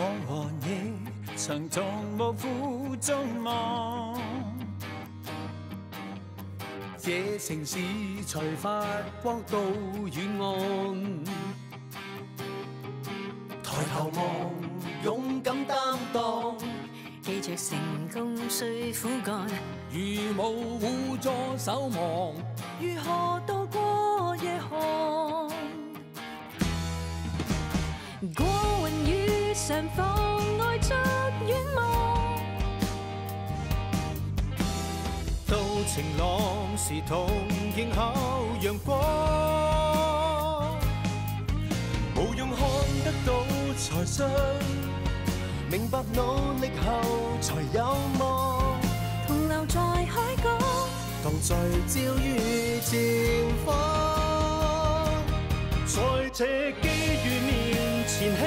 我和你曾同卧苦中望，这城市才发光到远岸。抬头望，勇敢担当，记着成功需苦干，如无互助守望，如何渡过夜寒？过云雨上妨碍着远望，到晴朗时同迎候阳光，无用看得到才信，明白努力后才有望。同留在海港，同聚焦於前方，在這機遇面前，希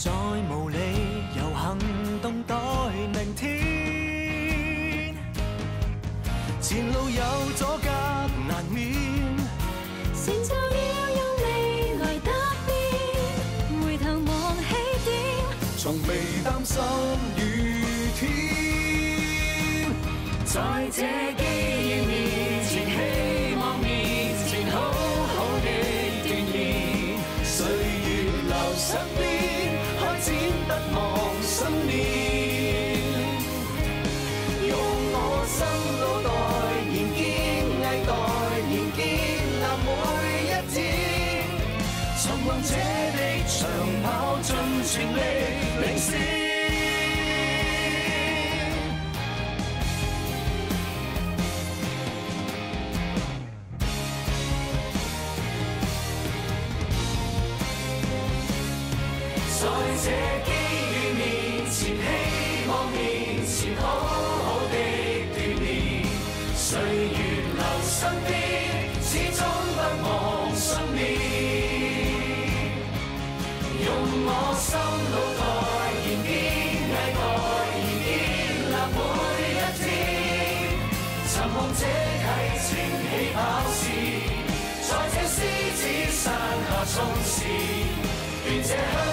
再無理由行動待明天，前路有阻隔難免，成就要用你來答辩，回頭望起點，從未擔心雨天。在這機遇面尋夢這的長跑盡全力領先。在這機遇面前，希望面前好好的鍛鍊，歲月留身邊，我心脑袋延边艺呆延边立每一天寻梦者启程起跑线在这狮子山下冲刺愿这香